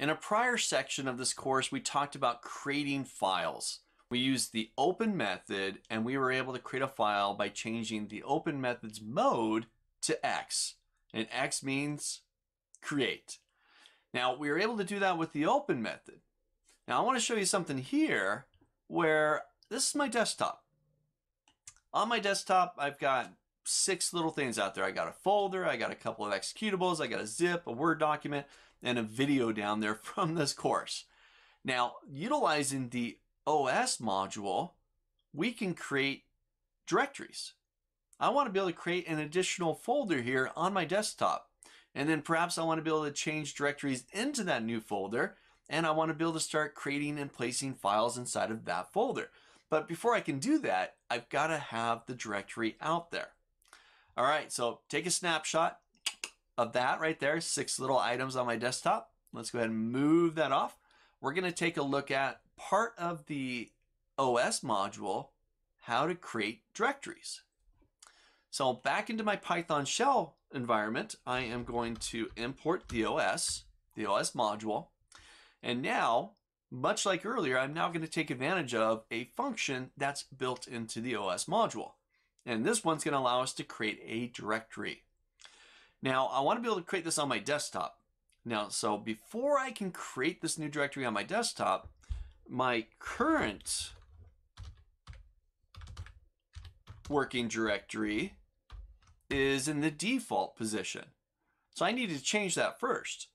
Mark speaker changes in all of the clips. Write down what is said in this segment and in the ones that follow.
Speaker 1: In a prior section of this course, we talked about creating files. We used the open method and we were able to create a file by changing the open method's mode to X. And X means create. Now, we were able to do that with the open method. Now, I want to show you something here where this is my desktop. On my desktop, I've got six little things out there. I got a folder, I got a couple of executables, I got a zip, a Word document, and a video down there from this course. Now, utilizing the OS module, we can create directories. I want to be able to create an additional folder here on my desktop. And then perhaps I want to be able to change directories into that new folder. And I want to be able to start creating and placing files inside of that folder. But before I can do that, I've got to have the directory out there. All right, so take a snapshot of that right there, six little items on my desktop. Let's go ahead and move that off. We're going to take a look at part of the OS module, how to create directories. So back into my Python shell environment, I am going to import the OS, the OS module. And now, much like earlier, I'm now going to take advantage of a function that's built into the OS module. And this one's going to allow us to create a directory. Now, I want to be able to create this on my desktop. Now, so before I can create this new directory on my desktop, my current working directory is in the default position. So I need to change that first.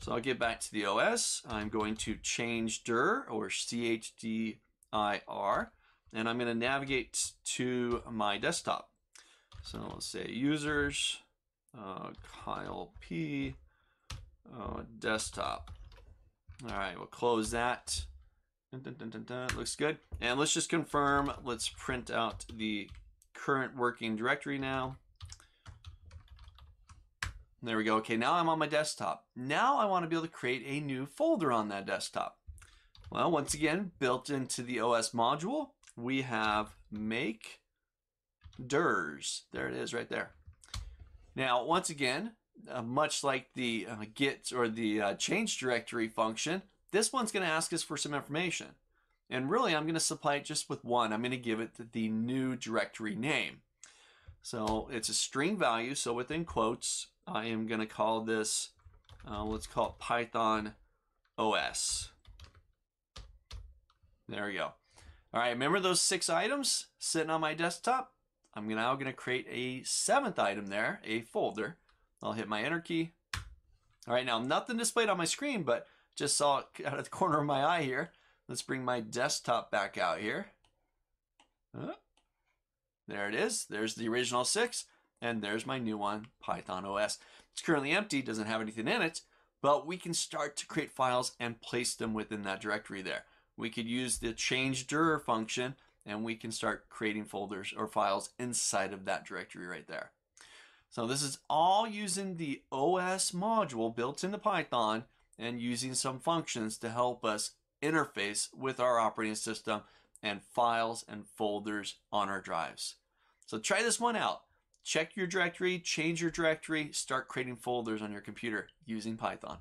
Speaker 1: So I'll get back to the OS. I'm going to change dir or CHDIR and I'm going to navigate to my desktop. So let's say users, uh, Kyle P, uh, desktop. All right, we'll close that. Dun, dun, dun, Looks good. And let's just confirm. Let's print out the current working directory now. There we go. Okay, now I'm on my desktop. Now I want to be able to create a new folder on that desktop. Well, once again, built into the OS module, we have make dirs. There it is right there. Now, once again, uh, much like the uh, get or the uh, change directory function, this one's going to ask us for some information. And really, I'm going to supply it just with one. I'm going to give it the new directory name. So it's a string value. So within quotes, I am going to call this, uh, let's call it Python OS. There we go. All right, remember those six items sitting on my desktop? I'm now going to create a seventh item there, a folder. I'll hit my enter key. All right, now nothing displayed on my screen, but just saw it out of the corner of my eye here. Let's bring my desktop back out here. Uh, there it is. There's the original six, and there's my new one, Python OS. It's currently empty, doesn't have anything in it, but we can start to create files and place them within that directory there we could use the change dir function and we can start creating folders or files inside of that directory right there. So this is all using the OS module built into Python and using some functions to help us interface with our operating system and files and folders on our drives. So try this one out. Check your directory, change your directory, start creating folders on your computer using Python.